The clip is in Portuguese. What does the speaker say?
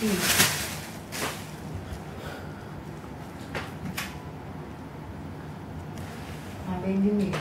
Tá bem de mim.